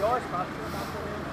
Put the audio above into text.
Ja, ich mache